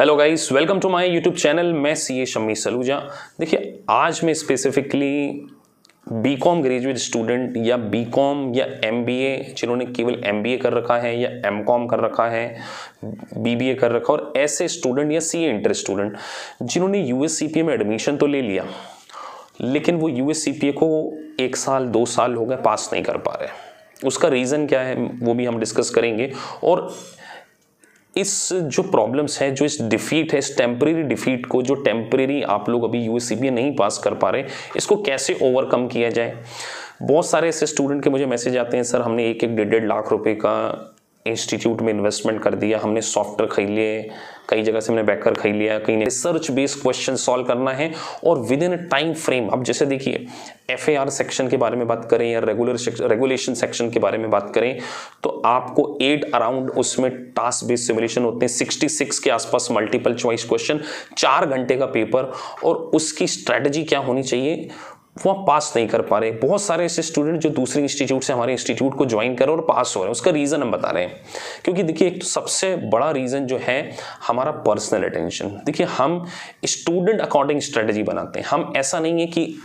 Hello guys welcome to my YouTube channel मैं C A Shammi Saluja देखिए, आज मैं specifically B Com graduate student या बी कॉम या एम बी ए जिन्होंने केवल एम बी ए कर रखा है या एम कॉम कर रखा है बी बी ए कर रखा और ऐसे स्टूडेंट या सी ए इंटर स्टूडेंट जिन्होंने U S C P A में एडमिशन तो ले लिया, लेकिन वो U S C P A को एक साल, दो साल हो गए, पास नहीं कर पा रहे। उसका रीज़न क्या है, वो भी हम डिस्कस करेंगे। और इस जो प्रॉब्लम्स है, जो इस डिफीट है, इस टेम्प्रेरी डिफीट को, जो टेम्प्रेरी आप लोग अभी यू नहीं पास कर पा रहे, इसको कैसे ओवरकम किया जाए? बहुत सारे ऐसे स्टूडेंट के मुझे मैसेज आते हैं, सर, हमने एक एक डेढ़ डेढ़ लाख रुपए का इंस्टीट्यूट में इन्वेस्टमेंट कर दिया, हमने सॉफ्टवेयर खरीद लिए, कई जगह से हमने बैकर खरीद लिया कहीं रिसर्च बेस्ड क्वेश्चन सॉल्व करना है और विद इन टाइम फ्रेम अब जैसे देखिए एफएआर सेक्शन के बारे में बात करें या रेगुलर रेगुलेशन सेक्शन के बारे में बात करें तो आपको एट अराउंड उसमें टास्क बेस्ड सिमुलेशन होते हैं सिक्सटी सिक्स के आसपास मल्टीपल चॉइस क्वेश्चन चार घंटे का पेपर और उसकी स्ट्रैटेजी क्या होनी चाहिए? वो आप पास नहीं कर पा रहे बहुत सारे ऐसे स्टूडेंट जो दूसरे इंस्टीट्यूट से हमारे इंस्टीट्यूट को ज्वाइन कर रहे और पास हो रहे हैं। उसका रीज़न हम बता रहे हैं। क्योंकि देखिए, एक तो सबसे बड़ा रीज़न जो है, हमारा पर्सनल अटेंशन देखिए, हम स्टूडेंट अकॉर्डिंग स्ट्रेटजी बनाते हैं। हम ऐसा नहीं है कि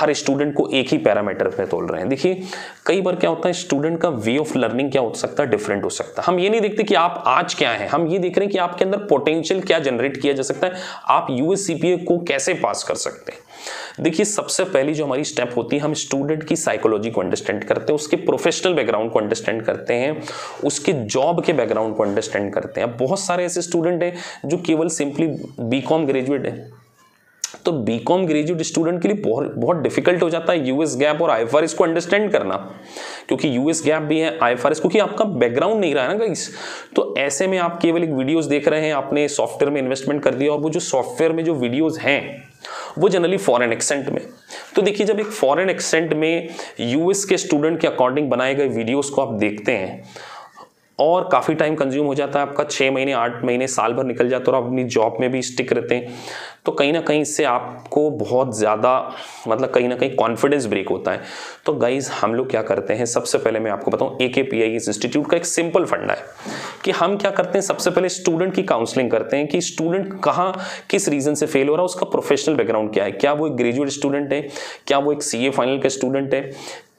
हर स्टूडेंट को एक ही पैरामीटर पर तोल रहे हैं। देखिए, कई बार क्या होता है स्टूडेंट का वे ऑफ़ लर्निंग क्या हो सकता है डिफरेंट हो सकता है। हम ये नहीं देखते कि आप आज क्या है। हम ये देख रहे हैं कि आपके अंदर पोटेंशियल क्या जनरेट किया जा सकता है। आप यूएस को कैसे पास कर सकते हैं। देखिए, सबसे पहली जो हमारी स्टेप होती है, हम स्टूडेंट की साइकोलॉजी को अंडरस्टैंड करते हैं, उसके प्रोफेशनल बैकग्राउंड को अंडरस्टैंड करते हैं, उसके जॉब के बैकग्राउंड को अंडरस्टैंड करते हैं। बहुत सारे ऐसे स्टूडेंट हैं जो केवल सिंपली बी ग्रेजुएट है। तो बी कॉम ग्रेजुएट स्टूडेंट के लिए बहुत बहुत डिफ़िकल्ट हो जाता है यूएस गैप और आई को अंडरस्टैंड करना, क्योंकि यूएस गैप भी है आई क्योंकि आपका बैकग्राउंड नहीं रहा है ना गाइस तो ऐसे में आप केवल एक वीडियोस देख रहे हैं, आपने सॉफ्टवेयर में इन्वेस्टमेंट कर दिया और वो जो सॉफ्टवेयर में जो वीडियोस हैं वो जनरली फॉरेन एक्सेंट में। तो देखिए, जब एक फॉरेन एक्सेंट में यूएस के स्टूडेंट के अकॉर्डिंग बनाए गए वीडियोस को आप देखते हैं और काफ़ी टाइम कंज्यूम हो जाता है, आपका छः महीने, आठ महीने, साल भर निकल जाता है और आप अपनी जॉब में भी स्टिक रहते हैं। तो कहीं ना कहीं इससे आपको बहुत ज़्यादा मतलब कहीं ना कहीं कॉन्फिडेंस ब्रेक होता है। तो गाइज़ हम लोग क्या करते हैं? सबसे पहले मैं आपको बताऊँ ए के पी आई इस इंस्टीट्यूट का एक सिंपल फंडा है कि हम क्या करते हैं? सबसे पहले स्टूडेंट की काउंसलिंग करते हैं कि स्टूडेंट कहाँ, किस रीज़न से फेल हो रहा है, उसका प्रोफेशनल बैकग्राउंड क्या है? क्या वो एक ग्रेजुएट स्टूडेंट है? क्या वो एक सीए फाइनल का स्टूडेंट है?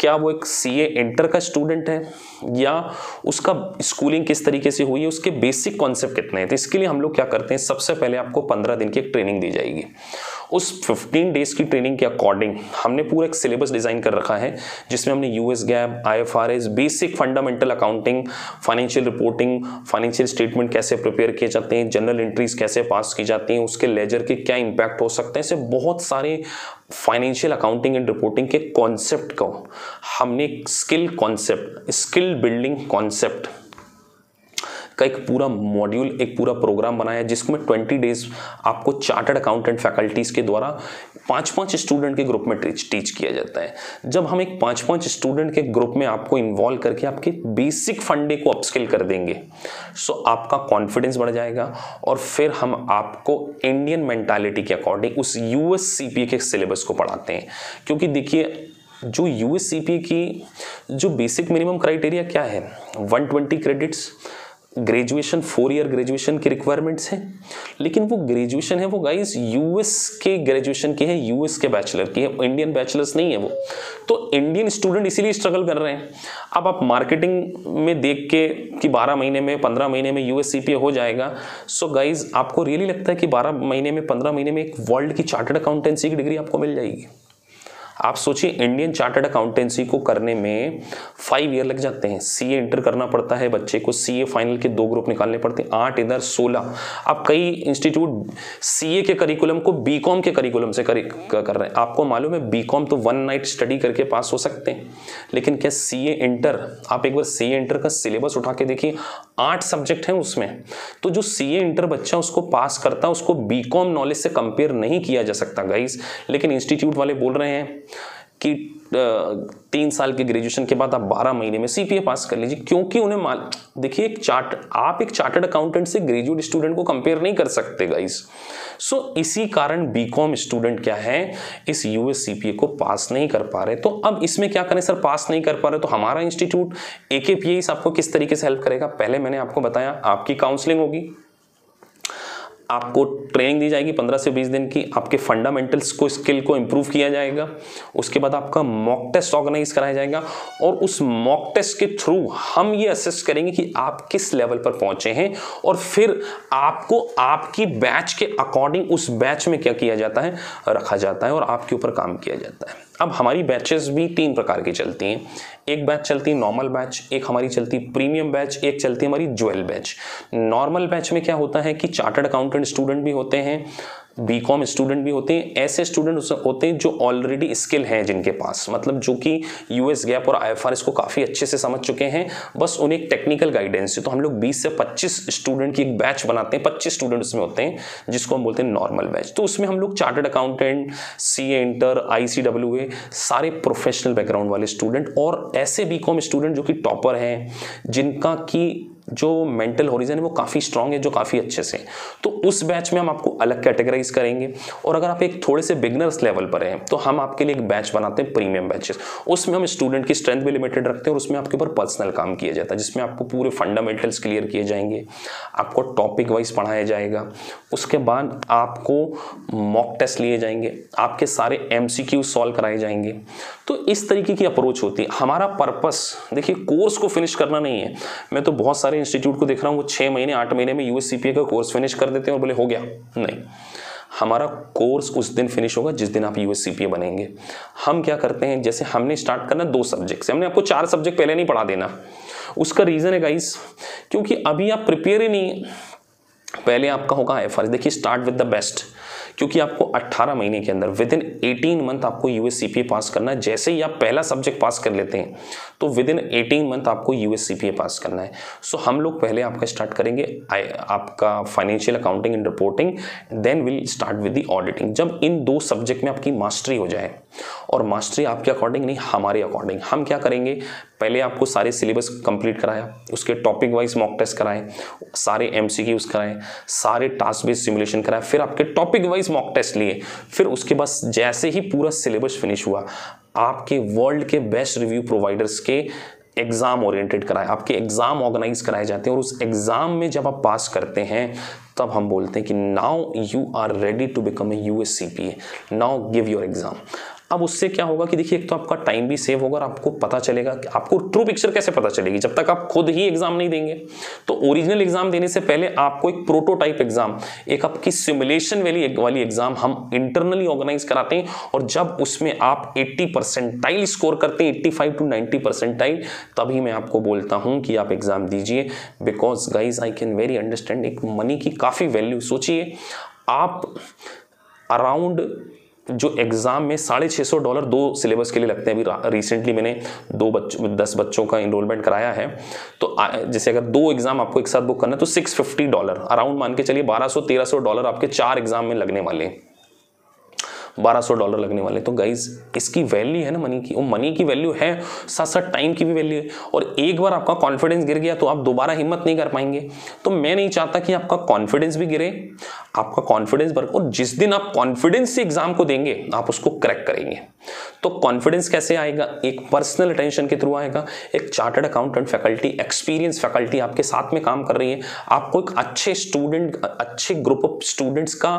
क्या वो एक सी ए इंटर का स्टूडेंट है? या उसका स्कूलिंग किस तरीके से हुई है? उसके बेसिक कॉन्सेप्ट कितने हैं? तो इसके लिए हम लोग क्या करते हैं? सबसे पहले आपको पंद्रह दिन की एक ट्रेनिंग दी जाएगी। उस 15 डेज़ की ट्रेनिंग के अकॉर्डिंग हमने पूरा एक सिलेबस डिज़ाइन कर रखा है, जिसमें हमने US GAAP IFRS basic fundamental accounting financial reporting financial statement कैसे प्रिपेयर किए जाते हैं जनरल एंट्रीज कैसे पास की जाती हैं, उसके लेजर के क्या इंपैक्ट हो सकते हैं, ऐसे बहुत सारे फाइनेंशियल अकाउंटिंग एंड रिपोर्टिंग के कॉन्सेप्ट को हमने skill concept skill building concept का एक पूरा मॉड्यूल एक पूरा प्रोग्राम बनाया है जिसमें ट्वेंटी डेज़ आपको चार्टर्ड अकाउंटेंट फैकल्टीज़ के द्वारा पाँच पाँच स्टूडेंट के ग्रुप में टीच टीच किया जाता है। जब हम एक पाँच पाँच स्टूडेंट के ग्रुप में आपको इन्वॉल्व करके आपके बेसिक फंडे को अपस्किल कर देंगे सो आपका कॉन्फिडेंस बढ़ जाएगा और फिर हम आपको इंडियन मेंटालिटी के अकॉर्डिंग उस यूएस के सिलेबस को पढ़ाते हैं। क्योंकि देखिए, जो यूएस की, जो बेसिक मिनिमम क्राइटेरिया क्या है? 120 credits graduation four year graduation की रिक्वायरमेंट्स हैं। लेकिन वो ग्रेजुएशन है, वो गाइस यूएस के ग्रेजुएशन की है यूएस के बैचलर की है इंडियन बैचलर्स नहीं है वो। तो इंडियन स्टूडेंट इसीलिए स्ट्रगल कर रहे हैं। अब आप मार्केटिंग में देख के कि 12 महीने में 15 महीने में यूएस हो जाएगा सो गाइज़ आपको रियली लगता है कि 12 महीने में 15 महीने में एक वर्ल्ड की चार्टर्ड अकाउंटेंसी की डिग्री आपको मिल जाएगी। आप सोचिए इंडियन चार्टर्ड अकाउंटेंसी को करने में फाइव ईयर लग जाते हैं। सी ए इंटर करना पड़ता है बच्चे को। सी ए फाइनल के दो ग्रुप निकालने पड़ते हैं। आठ इधर सोलह। अब कई इंस्टीट्यूट सी ए के करिकुलम को बी के करिकुलम से कर, कर रहे हैं। आपको मालूम है बी तो वन नाइट स्टडी करके पास हो सकते हैं। लेकिन क्या सी ए इंटर आप एक बार सी ए इंटर का सिलेबस उठा के देखिए आठ सब्जेक्ट हैं उसमें। तो जो सी ए इंटर बच्चा उसको पास करता है उसको बी कॉम नॉलेज से कंपेयर नहीं किया जा सकता गाइज़ लेकिन इंस्टीट्यूट वाले बोल रहे हैं कि तीन साल के ग्रेजुएशन के बाद आप बारह महीने में सीपीए पास कर लीजिए क्योंकि उन्हें माल देखिए एक चार्ट आप एक चार्टर्ड अकाउंटेंट से ग्रेजुएट स्टूडेंट को कंपेयर नहीं कर सकते गाइस सो so, इसी कारण बीकॉम स्टूडेंट क्या है इस यूएस सीपीए को पास नहीं कर पा रहे। तो अब इसमें क्या करें सर पास नहीं कर पा रहे तो हमारा इंस्टीट्यूट ए आपको किस तरीके से हेल्प करेगा? पहले मैंने आपको बताया आपकी काउंसलिंग होगी। आपको ट्रेनिंग दी जाएगी पंद्रह से बीस दिन की, आपके फंडामेंटल्स को स्किल को इंप्रूव किया जाएगा। उसके बाद आपका मॉक टेस्ट ऑर्गेनाइज कराया जाएगा और उस मॉक टेस्ट के थ्रू हम ये असेस करेंगे कि आप किस लेवल पर पहुँचे हैं और फिर आपको आपकी बैच के अकॉर्डिंग उस बैच में क्या किया जाता है, रखा जाता है और आपके ऊपर काम किया जाता है। अब हमारी बैचेस भी तीन प्रकार की चलती हैं। एक बैच चलती है नॉर्मल बैच एक हमारी चलती प्रीमियम बैच एक चलती है हमारी ज्वेल बैच नॉर्मल बैच में क्या होता है कि चार्टर्ड अकाउंटेंट स्टूडेंट भी होते हैं बी कॉम स्टूडेंट भी होते हैं, ऐसे स्टूडेंट होते हैं जो ऑलरेडी स्किल हैं जिनके पास। मतलब जो कि यूएस गैप और आईएफआरएस को काफ़ी अच्छे से समझ चुके हैं। बस उन्हें एक टेक्निकल गाइडेंस है। तो हम लोग 20 से 25 स्टूडेंट की एक बैच बनाते हैं। 25 स्टूडेंट उसमें होते हैं, जिसको हम बोलते हैं नॉर्मल बैच तो उसमें हम लोग chartered accountant CA inter ICWA सारे प्रोफेशनल बैकग्राउंड वाले स्टूडेंट और ऐसे बी स्टूडेंट जो कि टॉपर हैं, जिनका की जो मेंटल होरिजन है वो काफ़ी स्ट्रांग है, जो काफ़ी अच्छे से तो उस बैच में हम आपको अलग कैटेगराइज करेंगे। और अगर आप एक थोड़े से बिगनर्स लेवल पर हैं तो हम आपके लिए एक बैच बनाते हैं प्रीमियम बैचेस उसमें हम स्टूडेंट की स्ट्रेंथ भी लिमिटेड रखते हैं और उसमें आपके ऊपर पर्सनल काम किया जाता है, जिसमें आपको पूरे फंडामेंटल्स क्लियर किए जाएँगे, आपको टॉपिक वाइज पढ़ाया जाएगा। उसके बाद आपको मॉक टेस्ट लिए जाएँगे, आपके सारे एमसीक्यू सॉल्व कराए जाएँगे। तो इस तरीके की अप्रोच होती है। हमारा पर्पस देखिए कोर्स को फिनिश करना नहीं है। मैं तो बहुत सारे इंस्टीट्यूट को देख रहा हूँ, वो छः महीने, आठ महीने में यूएस का कोर्स फिनिश कर देते हैं और बोले, हो गया। नहीं। हमारा कोर्स उस दिन फिनिश होगा, जिस दिन आप यूएस बनेंगे। हम क्या करते हैं, जैसे हमने स्टार्ट करना दो सब्जेक्ट से हमने आपको चार सब्जेक्ट पहले नहीं पढ़ा देना। उसका रीज़न है गाइस क्योंकि अभी आप प्रिपेयर ही नहीं पहले आपका होगा एफ़ देखिए स्टार्ट विद द बेस्ट क्योंकि आपको 18 महीने के अंदर विद इन 18 मंथ आपको यूएस पास करना है। जैसे ही आप पहला सब्जेक्ट पास कर लेते हैं तो विद इन 18 मंथ आपको यूएस पास करना है। सो so, हम लोग पहले आपका स्टार्ट करेंगे आपका financial accounting and reporting then will start with the auditing जब इन दो सब्जेक्ट में आपकी मास्टरी हो जाए और मास्टरी आपके अकॉर्डिंग नहीं, हमारे अकॉर्डिंग हम क्या करेंगे? पहले आपको सारे सिलेबस कंप्लीट कराया उसके टॉपिक वाइज मॉक टेस्ट कराए, सारे एम कराए, सारे टास्क बेस्ड सिमुलेशन कराए, फिर आपके टॉपिक वाइज मॉक टेस्ट लिए। फिर उसके बाद जैसे ही पूरा सिलेबस फिनिश हुआ, आपके वर्ल्ड के बेस्ट रिव्यू प्रोवाइडर्स के एग्ज़ाम ओरिएंटेड कराए। आपके एग्ज़ाम ऑर्गेनाइज कराए जाते हैं और उस एग्ज़ाम में जब आप पास करते हैं, तब हम बोलते हैं कि now you are ready to become a U S C P A now give your exam अब उससे क्या होगा कि देखिए, एक तो आपका टाइम भी सेव होगा और आपको पता चलेगा कि आपको ट्रू पिक्चर कैसे पता चलेगी। जब तक आप खुद ही एग्ज़ाम नहीं देंगे। तो ओरिजिनल एग्ज़ाम देने से पहले आपको एक प्रोटोटाइप एग्ज़ाम एक आपकी सिमुलेशन वाली वाली एग्ज़ाम हम इंटरनली ऑर्गेनाइज कराते हैं और जब उसमें आप 80 परसेंटाइल स्कोर करते हैं 85 टू 90 परसेंटाइल तभी मैं आपको बोलता हूँ कि आप एग्ज़ाम दीजिए। Because guys I can very understand एक मनी की काफ़ी वैल्यू सोचिए, आप अराउंड जो एग्ज़ाम में साढ़े छः सौ डॉलर दो सिलेबस के लिए लगते हैं। अभी रिसेंटली मैंने दो बच्चों दस बच्चों का इनरोलमेंट कराया है। तो जैसे अगर दो एग्ज़ाम आपको एक साथ बुक करना है तो सिक्स फिफ्टी डॉलर अराउंड मान के चलिए बारह सौ, तेरह सौ डॉलर आपके चार एग्ज़ाम में लगने वाले हैं। 1200 डॉलर लगने वाले तो गाइज़ इसकी वैल्यू है ना मनी की? वो मनी की वैल्यू है साथ साथ टाइम की भी वैल्यू है। और एक बार आपका कॉन्फिडेंस गिर गया तो आप दोबारा हिम्मत नहीं कर पाएँगे। तो मैं नहीं चाहता कि आपका कॉन्फिडेंस भी गिरे, आपका कॉन्फिडेंस बढ़ और जिस दिन आप कॉन्फिडेंस से एग्ज़ाम को देंगे, आप उसको क्रैक करेंगे। तो कॉन्फिडेंस कैसे आएगा? एक पर्सनल अटेंशन के थ्रू आएगा। एक chartered accountant faculty experience faculty आपके साथ में काम कर रही है। आपको एक अच्छे स्टूडेंट अच्छे ग्रुप ऑफ़ स्टूडेंट्स का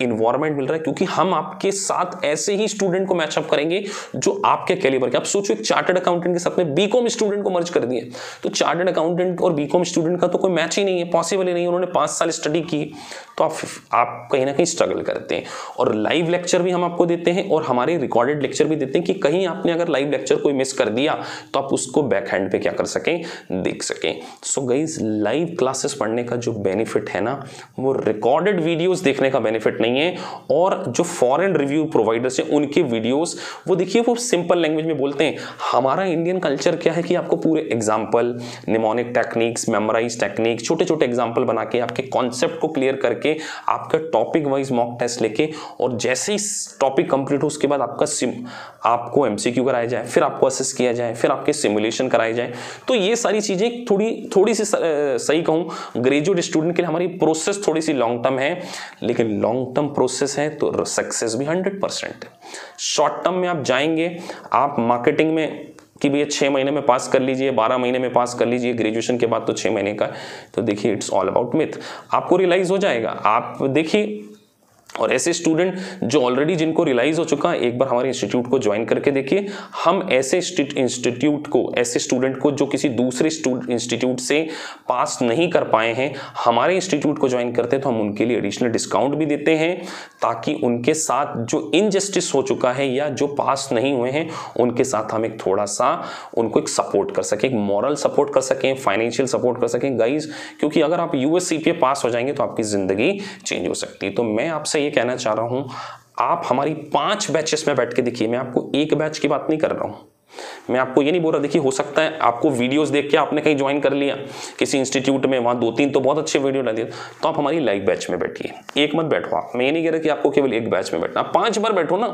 इन्वायरमेंट मिल रहा है, क्योंकि हम आपके साथ ऐसे ही स्टूडेंट को मैचअप करेंगे जो आपके कैलिबर के। आप सोचो, एक चार्टर्ड अकाउंटेंट के साथ में बीकॉम स्टूडेंट को मर्ज कर दिए। तो चार्टर्ड अकाउंटेंट और बीकॉम स्टूडेंट का तो कोई मैच ही नहीं है पॉसिबल ही नहीं उन्होंने पाँच साल स्टडी की तो आप आप कहीं ना कहीं स्ट्रगल करते हैं। और लाइव लेक्चर भी हम आपको देते हैं और हमारे रिकॉर्डेड लेक्चर भी देते हैं कि कहीं आपने अगर लाइव लेक्चर कोई मिस कर दिया तो आप उसको बैक हैंड पे क्या कर सकें? देख सकें। सो गाइज़ लाइव क्लासेस पढ़ने का जो बेनिफिट है ना, वो रिकॉर्डेड वीडियोस देखने का बेनिफिट नहीं है। और जो फॉरेन रिव्यू प्रोवाइडर्स हैं उनके वीडियोस वो देखिए वो सिंपल लैंग्वेज में बोलते हैं, हमारा इंडियन कल्चर क्या है कि आपको पूरे example mnemonic techniques memorise technique छोटे छोटे एग्ज़ाम्पल बना के, आपके कॉन्सेप्ट को क्लियर करके, आपका टॉपिक वाइज मॉक टेस्ट लेके, और जैसे ही टॉपिक कंप्लीट हो, उसके बाद आपका सिम आपको एमसीक्यू कराया जाए, फिर आपको असेस किया जाए, फिर आपके सिमुलेशन कराए जाए। तो ये सारी चीज़ें थोड़ी थोड़ी सी सही कहूँ ग्रेजुएट स्टूडेंट के लिए हमारी प्रोसेस थोड़ी सी लॉन्ग टर्म है, लेकिन लॉन्ग टर्म प्रोसेस है तो सक्सेस भी हंड्रेड परसेंट। शॉर्ट टर्म में आप जाएँगे, आप मार्केटिंग में कि भैया छः महीने में पास कर लीजिए, बारह महीने में पास कर लीजिए, ग्रेजुएशन के बाद तो छः महीने का। तो देखिए इट्स ऑल अबाउट मिथ आपको रियलाइज़ हो जाएगा। आप देखिए और ऐसे स्टूडेंट जो ऑलरेडी जिनको रियलाइज़ हो चुका है, एक बार हमारे इंस्टीट्यूट को ज्वाइन करके देखिए, हम ऐसे इंस्टीट्यूट को, ऐसे स्टूडेंट को जो किसी दूसरे इंस्टीट्यूट से पास नहीं कर पाए हैं, हमारे इंस्टीट्यूट को ज्वाइन करते हैं तो हम उनके लिए एडिशनल डिस्काउंट भी देते हैं, ताकि उनके साथ जो इनजस्टिस हो चुका है या जो पास नहीं हुए हैं, उनके साथ हम एक थोड़ा सा उनको एक सपोर्ट कर सकें, एक मॉरल सपोर्ट कर सकें फाइनेंशियल सपोर्ट कर सकें। गाइज़ क्योंकि अगर आप यूएस पास हो जाएँगे तो आपकी ज़िंदगी चेंज हो सकती है। तो मैं आपसे ये कहना चाह रहा हूँ, आप हमारी पाँच बैचेस में बैठ के देखिए, मैं आपको एक बैच की बात नहीं कर रहा हूँ। मैं आपको ये नहीं बोल रहा, देखिए, हो सकता है आपको वीडियोस देख के आपने कहीं ज्वाइन कर लिया, किसी इंस्टीट्यूट में, वहाँ दो तीन तो बहुत अच्छे वीडियो डाल दिए तो आप हमारी लाइव बैच में बैठिए। एक मत बैठो आप। मैं ये नहीं कह रहा कि आपको केवल एक बैच में बैठना। पाँच बार बैठो ना,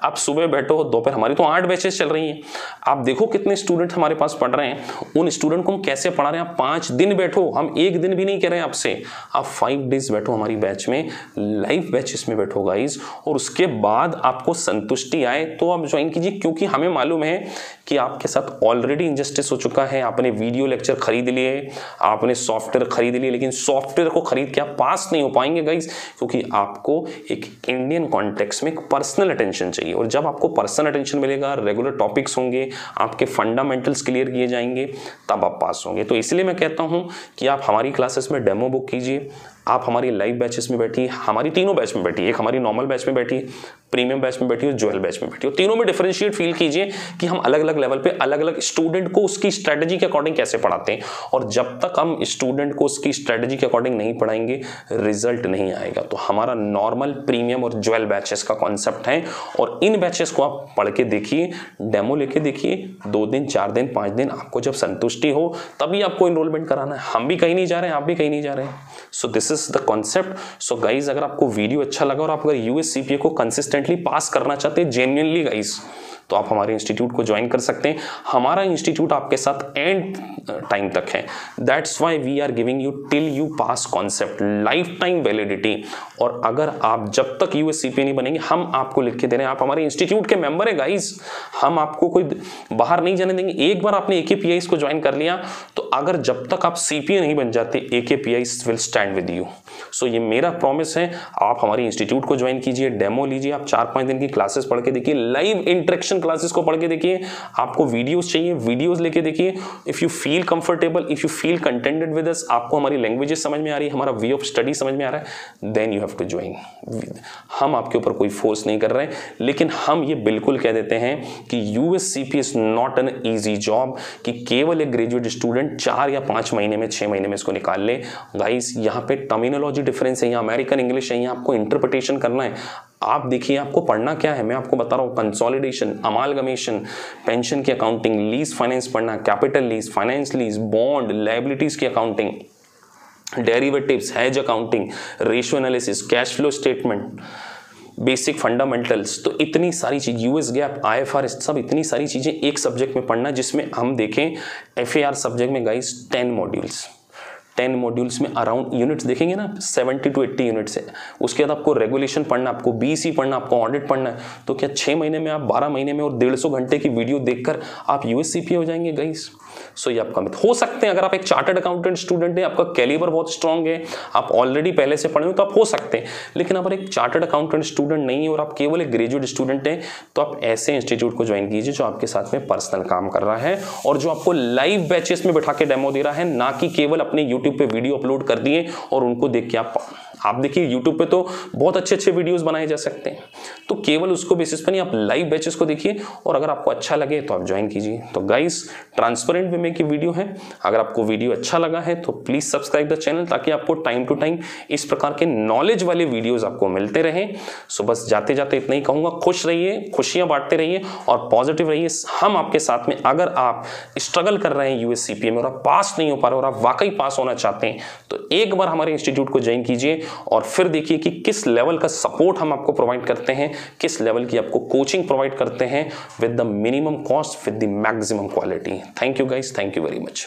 आप सुबह बैठो, दोपहर, हमारी तो आठ बैचेस चल रही हैं। आप देखो कितने स्टूडेंट हमारे पास पढ़ रहे हैं। उन स्टूडेंट को हम कैसे पढ़ा रहे हैं? आप पाँच दिन बैठो, हम एक दिन भी नहीं कह रहे हैं आपसे। आप फाइव डेज़ बैठो हमारी बैच में लाइव बैचेस में बैठो गाइज़ और उसके बाद आपको संतुष्टि आए तो आप ज्वाइन कीजिए, क्योंकि हमें मालूम है कि आपके साथ ऑलरेडी इंजस्टिस हो चुका है, आपने वीडियो लेक्चर खरीद लिए, आपने सॉफ्टवेयर खरीद लिए, लेकिन सॉफ्टवेयर को खरीद के आप पास नहीं हो पाएँगे गाइज़ क्योंकि आपको एक इंडियन कॉन्टेक्स में एक पर्सनल अटेंशन चाहिए। और जब आपको पर्सनल अटेंशन मिलेगा रेगुलर टॉपिक्स होंगे, आपके फंडामेंटल्स क्लियर किए जाएँगे, तब आप पास होंगे। तो इसलिए मैं कहता हूँ कि आप हमारी क्लासेस में डेमो बुक कीजिए, आप हमारी लाइव बैचेस में बैठिए, हमारी तीनों बैच में बैठिए, एक हमारी नॉर्मल बैच में बैठिए प्रीमियम बैच में बैठिए ज्वेल बैच में बैठिए। तीनों में डिफरेंशिएट फील कीजिए कि हम अलग अलग लेवल पे अलग अलग स्टूडेंट को उसकी स्ट्रेटजी के अकॉर्डिंग कैसे पढ़ाते हैं? और जब तक हम स्टूडेंट को उसकी स्ट्रेटजी के अकॉर्डिंग नहीं पढ़ाएँगे रिज़ल्ट नहीं आएगा। तो हमारा नॉर्मल प्रीमियम और ज्वेल बैचेस का कॉन्सेप्ट है। और इन बैचेस को आप पढ़ के देखिए डेमो लेके देखिए। दो दिन, चार दिन, पाँच दिन आपको जब संतुष्टि हो, तभी आपको इनरोलमेंट कराना है। हम भी कहीं नहीं जा रहे हैं, आप भी कहीं नहीं जा रहे हैं। So this is the concept so guys अगर आपको वीडियो अच्छा लगा और आप अगर यूएस को कंसिस्टेंटली पास करना चाहते हैं जेन्यनली गाइज़ तो आप हमारे इंस्टीट्यूट को ज्वाइन कर सकते हैं। हमारा इंस्टीट्यूट आपके साथ एंड टाइम तक है। That's why we are giving you till you pass concept lifetime validity और अगर आप जब तक यू नहीं बनेंगे, हम आपको लिख के दे रहे हैं। आप हमारे इंस्टीट्यूट के मेंबर है गाइज़ हम आपको कोई बाहर नहीं जाने देंगे। एक बार आपने एके ए को ज्वाइन कर लिया तो अगर जब तक आप सीपीए नहीं बन जाते ए के will stand with you so ये मेरा प्रॉमिस है, आप हमारे इंस्टीट्यूट को ज्वाइन कीजिए डेमो लीजिए, आप चार पाँच दिन की क्लासेस पढ़ के देखिए लाइव इंटरेक्शन क्लासेस को पढ़ के देखिए, आपको वीडियोस चाहिए वीडियोस लेके देखिए। If you feel comfortable if you feel contented with us आपको हमारी लैंग्वेजेस समझ में आ रही है, हमारा वे ऑफ़ स्टडी समझ में आ रहा है then you have to join हम आपके ऊपर कोई फोर्स नहीं कर रहे हैं, लेकिन हम ये बिल्कुल कह देते हैं कि US C P is not an easy job कि केवल एक ग्रेजुएट स्टूडेंट चार या पाँच महीने में, छह महीने में इसको निकाल ले। गाइस यहाँ पे टर्मिनोलॉजी डिफरेंस है, यहाँ अमेरिकन इंग्लिश है, यहाँ आपको इंटरप्रिटेशन करना है। आप देखिए, आपको पढ़ना क्या है? मैं आपको बता रहा हूँ कंसोलिडेशन अमालगमेशन पेंशन की अकाउंटिंग लीज फाइनेंस पढ़ना capital lease finance lease bond liabilities की accounting derivatives hedge accounting ratio analysis cash flow statement basic fundamentals तो इतनी सारी चीज़ US GAAP I F R सब इतनी सारी चीज़ें एक सब्जेक्ट में पढ़ना, जिसमें हम देखें एफ़ ए आर सब्जेक्ट में guys ten modules ten modules में अराउंड यूनिट्स देखेंगे ना सेवेंटी टू एट्टी यूनिट्स है। उसके बाद आपको रेगुलेशन पढ़ना, आपको बीसी पढ़ना, आपको ऑडिट पढ़ना है। तो क्या छः महीने में आप, बारह महीने में और डेढ़ घंटे की वीडियो देखकर आप यूएससीपी हो जाएँगे गाइस सो ये आपका मिथ हो सकते हैं अगर आप एक चार्टर्ड अकाउंटेंट स्टूडेंट है, आपका कैलिबर बहुत स्ट्रांग है, आप ऑलरेडी पहले से पढ़े हो तो आप हो सकते हैं। लेकिन अगर एक चार्टर्ड अकाउंटेंट स्टूडेंट नहीं है और आप केवल एक ग्रेजुएट स्टूडेंट हैं तो आप ऐसे इंस्टीट्यूट को ज्वाइन कीजिए जो आपके साथ में पर्सनल काम कर रहा है और जो आपको लाइव बैचेस में बैठा के डेमो दे रहा है, ना कि केवल अपने यूट्यूब पर वीडियो अपलोड कर दिए और उनको देख के आप आप देखिए यूट्यूब पे तो बहुत अच्छे अच्छे वीडियोस बनाए जा सकते हैं। तो केवल उसको बेसिस पर नहीं, आप लाइव बैचेस को देखिए और अगर आपको अच्छा लगे तो आप ज्वाइन कीजिए। तो गाइस ट्रांसपेरेंट वे में की वीडियो है। अगर आपको वीडियो अच्छा लगा है तो प्लीज़ सब्सक्राइब द चैनल ताकि आपको टाइम टू टाइम इस प्रकार के नॉलेज वाले वीडियोज़ आपको मिलते रहे। सो बस जाते जाते इतना ही कहूँगा। खुश रहिए, खुशियाँ बांटते रहिए और पॉजिटिव रहिए। हम आपके साथ में अगर आप स्ट्रगल कर रहे हैं यूएस में और आप पास नहीं हो पा रहे और आप वाकई पास होना चाहते हैं तो एक बार हमारे इंस्टीट्यूट को ज्वाइन कीजिए और फिर देखिए कि किस लेवल का सपोर्ट हम आपको प्रोवाइड करते हैं, किस लेवल की आपको कोचिंग प्रोवाइड करते हैं with the minimum cost with the maximum quality thank you guys thank you very much